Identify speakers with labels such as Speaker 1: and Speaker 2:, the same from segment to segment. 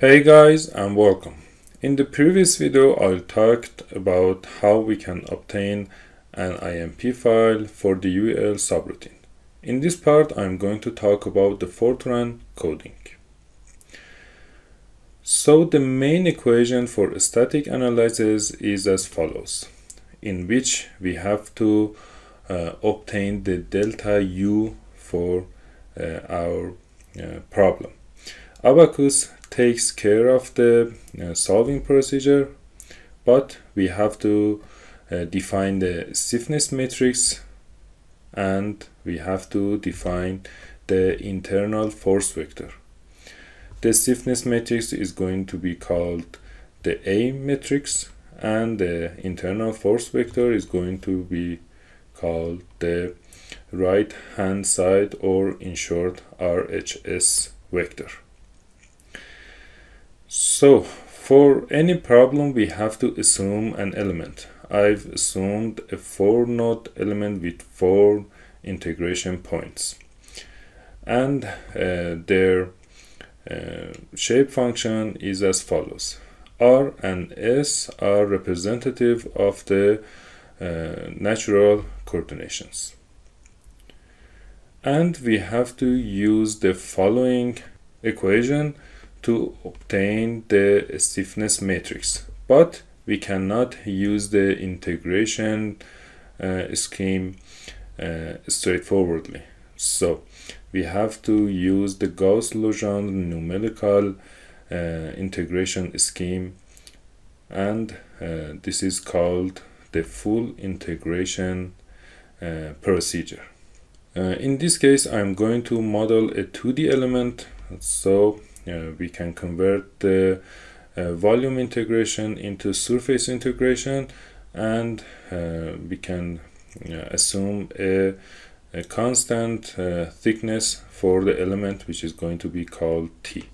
Speaker 1: Hey guys and welcome. In the previous video I talked about how we can obtain an INP file for the UEL subroutine. In this part I'm going to talk about the Fortran coding. So the main equation for static analysis is as follows in which we have to uh, obtain the delta U for uh, our uh, problem. Abaqus takes care of the uh, solving procedure, but we have to uh, define the stiffness matrix and we have to define the internal force vector. The stiffness matrix is going to be called the A matrix and the internal force vector is going to be called the right hand side or in short RHS vector. So for any problem we have to assume an element. I've assumed a four node element with four integration points and uh, their uh, shape function is as follows. R and S are representative of the uh, natural coordinations. And we have to use the following equation to obtain the stiffness matrix. But we cannot use the integration uh, scheme uh, straightforwardly. So we have to use the Gauss-Legendre numerical uh, integration scheme and uh, this is called the full integration uh, procedure. Uh, in this case I'm going to model a 2D element so we can convert the uh, volume integration into surface integration and uh, we can assume a, a constant thickness for the element which is going to be called T.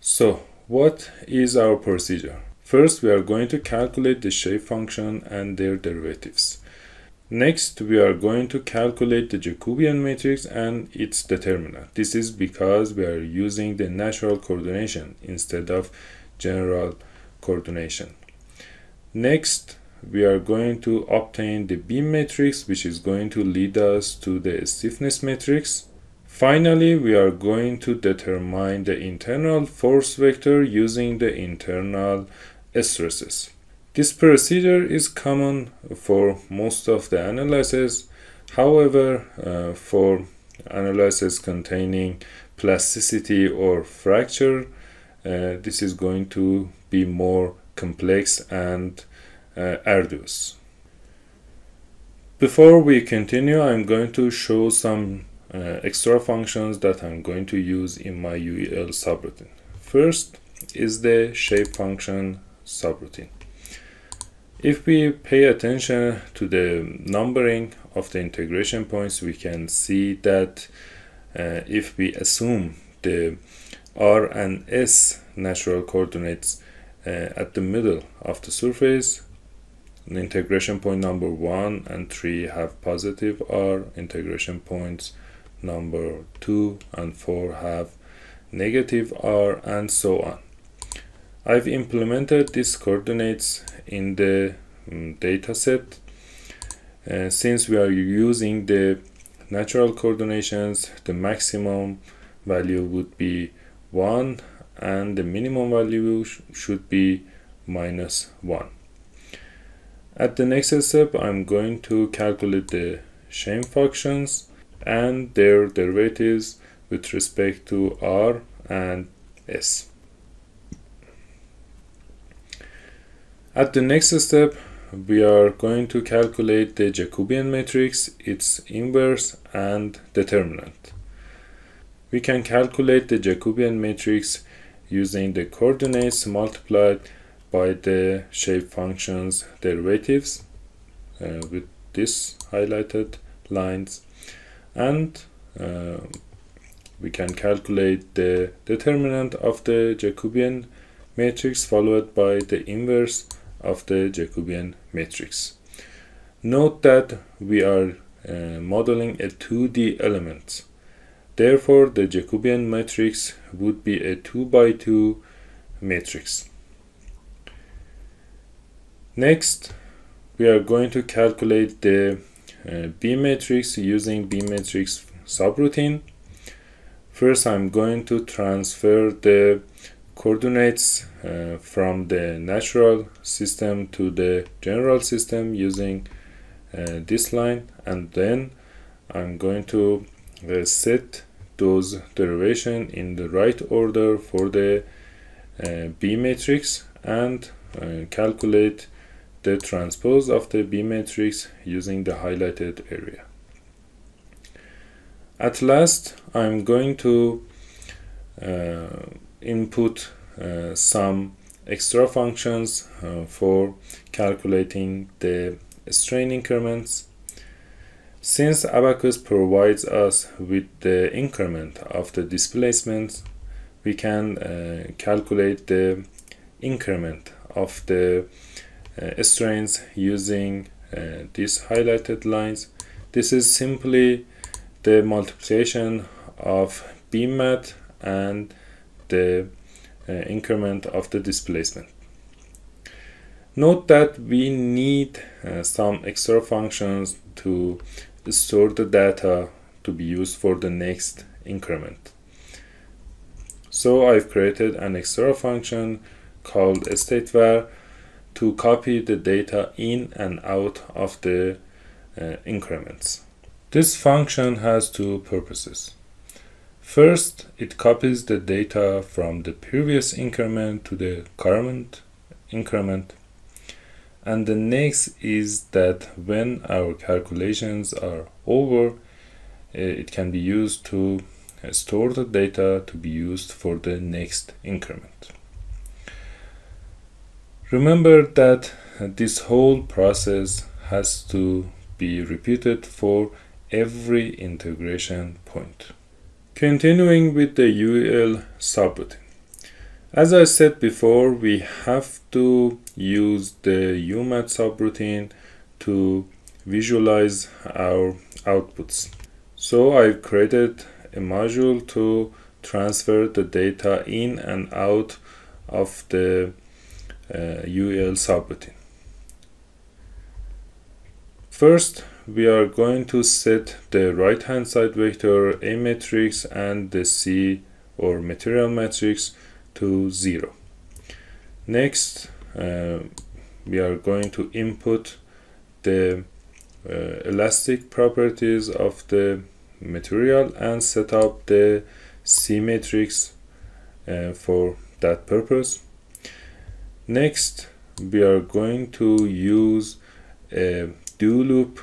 Speaker 1: So what is our procedure? First, we are going to calculate the shape function and their derivatives. Next, we are going to calculate the Jacobian matrix and its determinant. This is because we are using the natural coordination instead of general coordination. Next, we are going to obtain the B matrix, which is going to lead us to the stiffness matrix. Finally, we are going to determine the internal force vector using the internal stresses. This procedure is common for most of the analyses. However, uh, for analyses containing plasticity or fracture, uh, this is going to be more complex and uh, arduous. Before we continue, I'm going to show some uh, extra functions that I'm going to use in my UEL subroutine. First is the shape function subroutine. If we pay attention to the numbering of the integration points, we can see that uh, if we assume the R and S natural coordinates uh, at the middle of the surface, the integration point number 1 and 3 have positive R, integration points number 2 and 4 have negative R, and so on. I've implemented these coordinates in the um, dataset. Uh, since we are using the natural coordinations, the maximum value would be 1 and the minimum value sh should be minus 1. At the next step, I'm going to calculate the shape functions and their derivatives with respect to r and s. At the next step, we are going to calculate the Jacobian matrix, its inverse and determinant. We can calculate the Jacobian matrix using the coordinates multiplied by the shape function's derivatives uh, with this highlighted lines and uh, we can calculate the determinant of the Jacobian matrix followed by the inverse of the Jacobian matrix. Note that we are uh, modeling a 2D element Therefore, the Jacobian matrix would be a 2 by 2 matrix. Next, we are going to calculate the uh, B matrix using B matrix subroutine. First, I'm going to transfer the coordinates uh, from the natural system to the general system using uh, this line and then I'm going to uh, set those derivation in the right order for the uh, B matrix and uh, calculate the transpose of the B matrix using the highlighted area. At last, I'm going to uh, input uh, some extra functions uh, for calculating the strain increments. Since Abaqus provides us with the increment of the displacement, we can uh, calculate the increment of the uh, strains using uh, these highlighted lines. This is simply the multiplication of BMAT and the uh, increment of the displacement. Note that we need uh, some extra functions to store the data to be used for the next increment. So I've created an extra function called statevar to copy the data in and out of the uh, increments. This function has two purposes. First, it copies the data from the previous increment to the current increment. And the next is that when our calculations are over, eh, it can be used to store the data to be used for the next increment. Remember that this whole process has to be repeated for every integration point. Continuing with the UEL subroutine. As I said before, we have to use the UMAT subroutine to visualize our outputs. So I created a module to transfer the data in and out of the uh, UEL subroutine. First, we are going to set the right hand side vector A matrix and the C or material matrix to 0. Next, uh, we are going to input the uh, elastic properties of the material and set up the C matrix uh, for that purpose. Next, we are going to use a do loop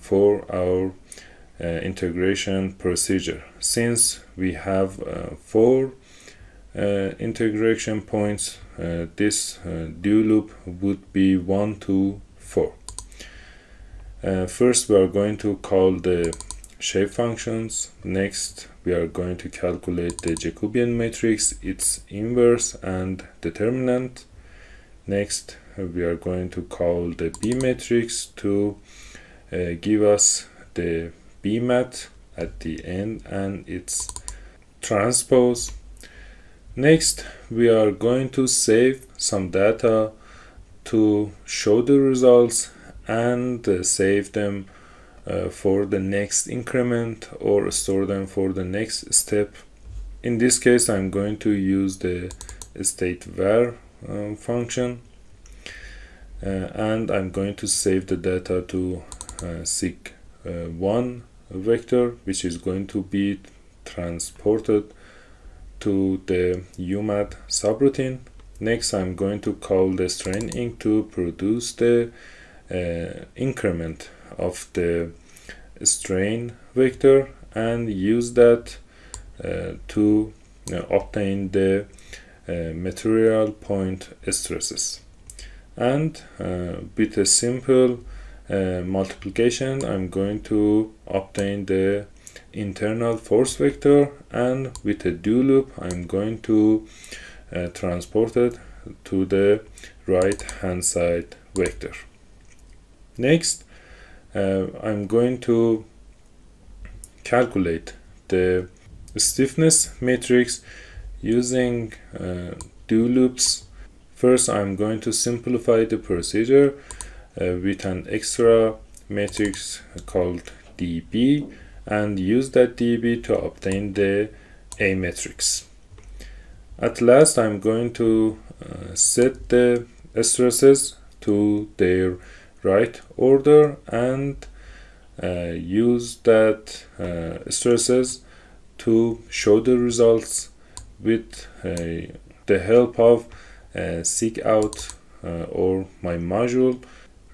Speaker 1: for our uh, integration procedure. Since we have uh, four uh, integration points, uh, this uh, do loop would be 1 to 4. first, we are going to call the shape functions. Next, we are going to calculate the Jacobian matrix, its inverse and determinant. Next, we are going to call the B matrix to uh, give us the BMAT at the end and its transpose. Next, we are going to save some data to show the results and uh, save them uh, for the next increment or store them for the next step. In this case, I'm going to use the state var um, function uh, and I'm going to save the data to uh, sig1 vector which is going to be transported to the UMAT subroutine. Next I'm going to call the strain inc to produce the uh, increment of the strain vector and use that uh, to uh, obtain the uh, material point stresses and uh, with a simple uh, multiplication I'm going to obtain the internal force vector and with a do loop I'm going to uh, transport it to the right hand side vector next uh, I'm going to calculate the stiffness matrix using uh, do loops. First, I'm going to simplify the procedure with an extra matrix called dB and use that dB to obtain the A matrix. At last, I'm going to uh, set the stresses to their right order and uh, use that uh, stresses to show the results with uh, the help of uh, seek out uh, or my module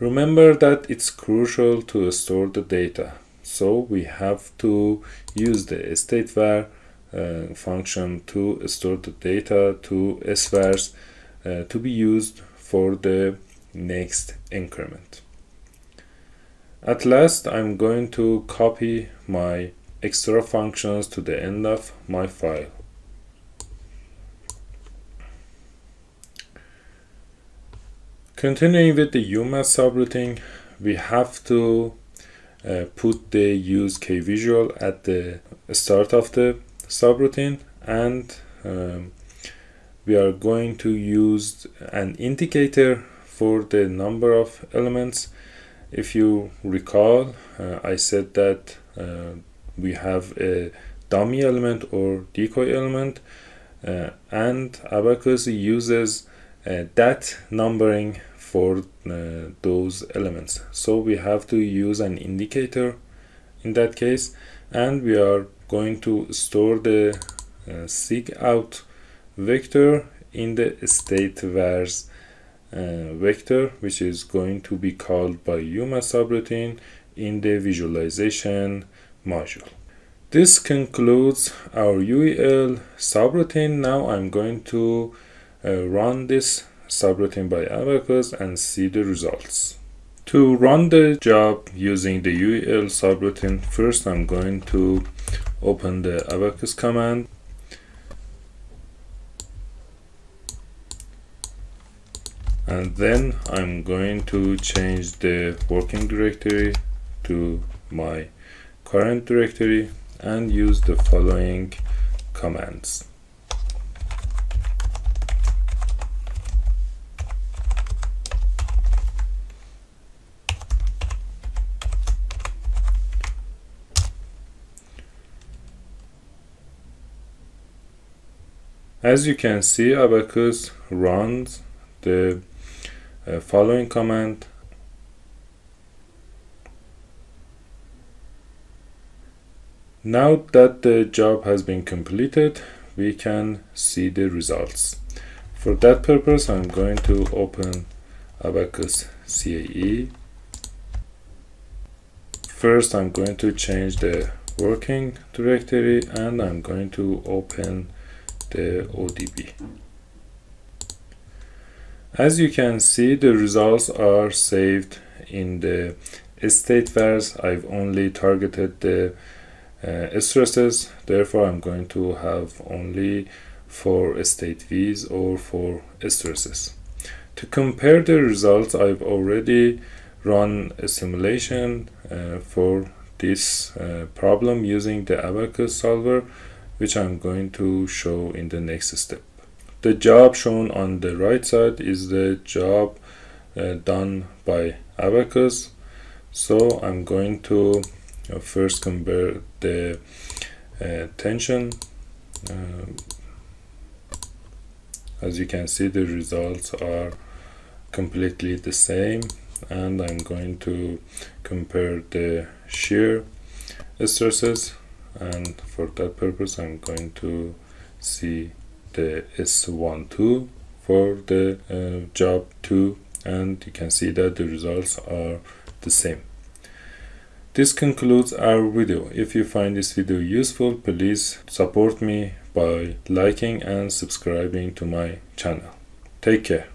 Speaker 1: remember that it's crucial to store the data so we have to use the statevar uh, function to store the data to svars uh, to be used for the next increment. At last I'm going to copy my extra functions to the end of my file Continuing with the UMAT subroutine, we have to uh, put the use kvisual at the start of the subroutine and um, we are going to use an indicator for the number of elements. If you recall, uh, I said that uh, we have a dummy element or decoy element uh, and Abaqus uses uh, that numbering for uh, those elements. So we have to use an indicator in that case and we are going to store the uh, out vector in the state vars uh, vector which is going to be called by UMAT subroutine in the visualization module. This concludes our UEL subroutine. Now I'm going to uh, run this subroutine by Abaqus and see the results. To run the job using the UEL subroutine, first I'm going to open the Abaqus command and then I'm going to change the working directory to my current directory and use the following commands As you can see, Abaqus runs the uh, following command Now that the job has been completed, we can see the results. For that purpose, I'm going to open Abaqus CAE. First, I'm going to change the working directory and I'm going to open the ODB. As you can see, the results are saved in the state vars. I've only targeted the uh, stresses, therefore I'm going to have only for state V's or for stresses. To compare the results, I've already run a simulation uh, for this uh, problem using the Abaqus solver which I'm going to show in the next step. The job shown on the right side is the job uh, done by Abaqus. So I'm going to uh, first compare the uh, tension. Uh, as you can see the results are completely the same and I'm going to compare the shear stresses and for that purpose I'm going to see the S12 for the uh, job 2 and you can see that the results are the same. This concludes our video. If you find this video useful, please support me by liking and subscribing to my channel. Take care.